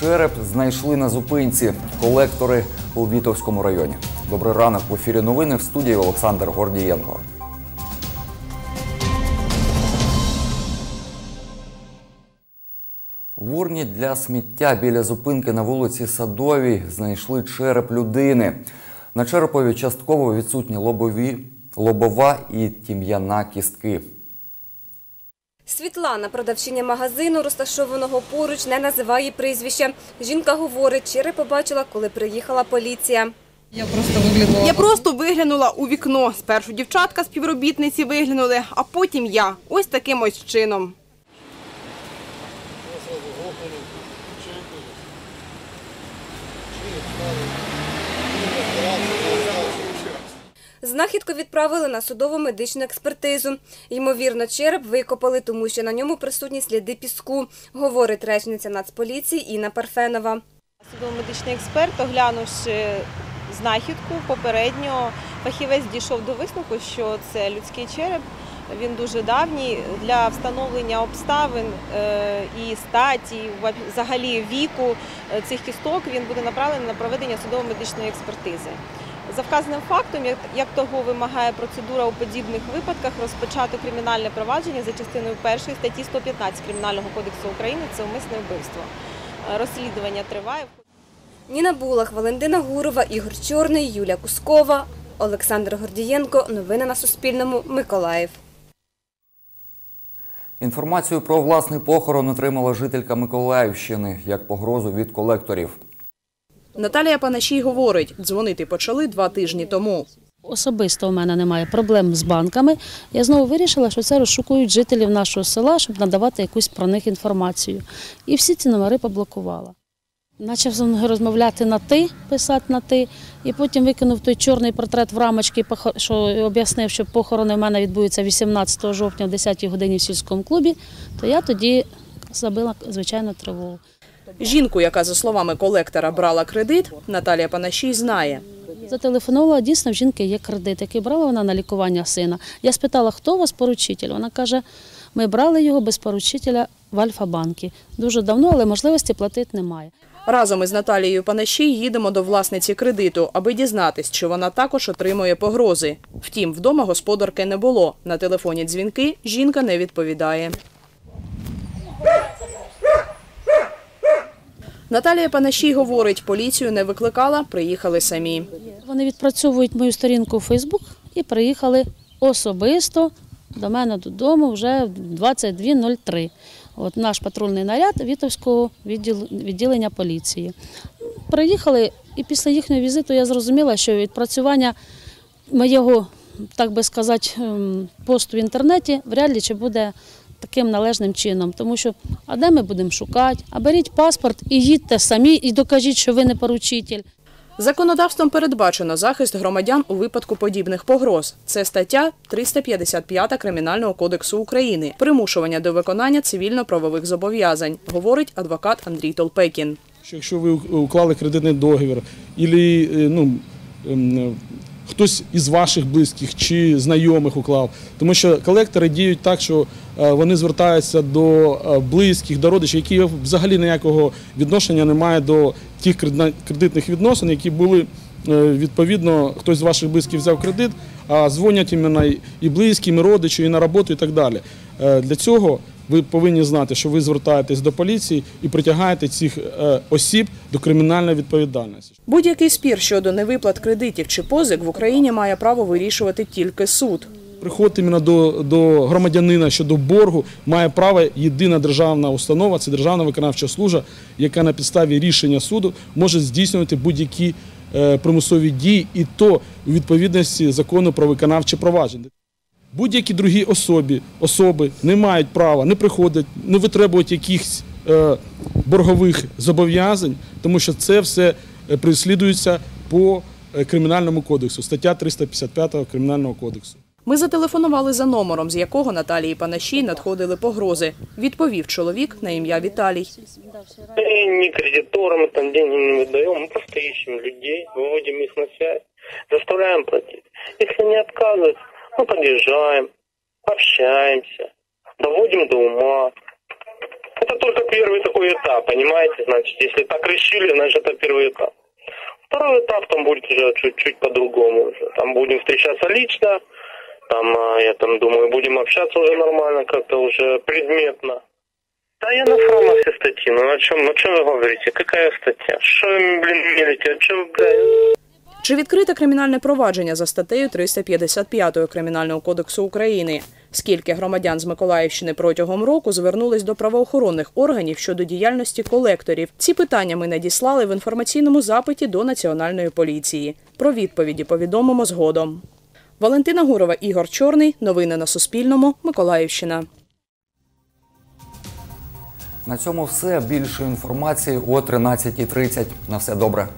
Череп знайшли на зупинці колектори у Вітовському районі. Добрий ранок в ефірі новини в студії Олександр Гордієнко. В урні для сміття біля зупинки на вулиці Садовій знайшли череп людини. На черепові частково відсутні лобові, лобова і тім'яна кістки. Світлана, продавчиня магазину, розташованого поруч, не називає прізвища. Жінка говорить, череп побачила, коли приїхала поліція. Я просто виглянула. Я просто виглянула у вікно. Спершу дівчатка співробітниці виглянули, а потім я. Ось таким ось чином. Знахідку відправили на судово медичну експертизу. Ймовірно, череп викопали, тому що на ньому присутні сліди піску, говорить речниця Нацполіції Інна Парфенова. Судово-медичний експерт, оглянувши знахідку, попередньо фахівець дійшов до висновку, що це людський череп. Він дуже давній для встановлення обставин е, і статі, взагалі віку е, цих кісток. Він буде направлений на проведення судово-медичної експертизи. За вказаним фактом, як- як того вимагає процедура у подібних випадках, розпочато кримінальне провадження за частиною першої статті 115 Кримінального кодексу України це умисне вбивство. Е, Розслідування триває. Ніна Булах, Валентина Гурова, Ігор Чорний, Юлія Кускова, Олександр Гордієнко. Новини на Суспільному. Миколаїв. Інформацію про власний похорон отримала жителька Миколаївщини як погрозу від колекторів. Наталія Панашій говорить, дзвонити почали два тижні тому. Особисто у мене немає проблем з банками. Я знову вирішила, що це розшукують жителів нашого села, щоб надавати якусь про них інформацію. І всі ці номери поблокувала. Мною розмовляти на ти, писати на ти, і потім викинув той чорний портрет в рамочки, що об'яснив, що похорони в мене відбудуться 18 жовтня о 10 годині в сільському клубі, то я тоді забила, звичайно, тривогу. Жінку, яка, за словами колектора, брала кредит, Наталія Панашій знає. Зателефонувала, дійсно, в жінки є кредит, який брала вона на лікування сина. Я спитала, хто у вас поручитель? Вона каже, ми брали його без поручителя в Альфа-банкі. Дуже давно, але можливості платити немає. Разом із Наталією Панашій їдемо до власниці кредиту, аби дізнатись, що вона також отримує погрози. Втім, вдома господарки не було. На телефоні дзвінки жінка не відповідає. Наталія Панашій говорить, поліцію не викликала, приїхали самі. Вони відпрацьовують мою сторінку у Фейсбук і приїхали особисто до мене додому вже в 22.03. От наш патрульний наряд Вітовського відділення поліції. Приїхали, і після їхнього візиту я зрозуміла, що відпрацювання моєго, так би сказати, ем, посту в інтернеті вряд ли чи буде таким належним чином. Тому що, а де ми будемо шукати? А беріть паспорт і їдьте самі, і докажіть, що ви не поручитель. Законодавством передбачено захист громадян у випадку подібних погроз. Це стаття 355 Кримінального кодексу України примушування до виконання цивільно-правових зобов'язань, говорить адвокат Андрій Толпекін. що якщо ви уклали кредитний договір, і ну, ем, хтось із ваших близьких чи знайомих уклав, тому що колектори діють так, що е, вони звертаються до е, близьких, до родичів, які взагалі ніякого відношення не мають до тих кредитних відносин, які були е, відповідно, хтось з ваших близьких взяв кредит, а дзвонять іменно і близьким, і родичу, і на роботу, і так далі. Для цього ви повинні знати, що ви звертаєтесь до поліції і притягаєте цих е, осіб до кримінальної відповідальності. Будь-який спір щодо невиплат кредитів чи позик в Україні має право вирішувати тільки суд. Приходити іменно до, до громадянина щодо боргу має право єдина державна установа, це Державна виконавча служба, яка на підставі рішення суду може здійснювати будь-які е, примусові дії, і то у відповідності закону про виконавче провадження. Будь-які другі особи, особи не мають права не приходити, не витребувати якихось е, боргових зобов'язань, тому що це все е, переслідується по е, кримінальному кодексу, стаття 355 кримінального кодексу. Ми зателефонували за номером, з якого Наталії Панашій надходили погрози. Відповів чоловік на ім'я Віталій. Мы не кредиторам там деньги не выдаем, мы просто ищем людей, выводим их на связь, заставляем платить. Если не отказывают, мы подъезжаем, общаемся, доводим до ума. Это только первый такой этап, понимаете? Значит, если так решили, значит, это первый этап. Второй этап там будет уже чуть-чуть по-другому. Уже. Там будем встречаться лично, там, а, я там думаю, будем общаться уже нормально, как-то уже предметно. Да я насрал на все статьи. Ну о чем, о чем вы говорите? Какая статья? Что вы, блин, мелите? О чем, блядь? Чи відкрите кримінальне провадження за статтею 355 Кримінального кодексу України? Скільки громадян з Миколаївщини протягом року звернулись до правоохоронних органів щодо діяльності колекторів? Ці питання ми надіслали в інформаційному запиті до Національної поліції. Про відповіді повідомимо згодом. Валентина Гурова, Ігор Чорний. Новини на Суспільному. Миколаївщина. На цьому все. Більше інформації о 13.30. На все добре.